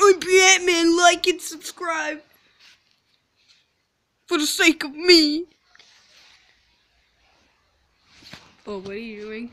I'm Batman, like and subscribe. For the sake of me. Oh, what are you doing?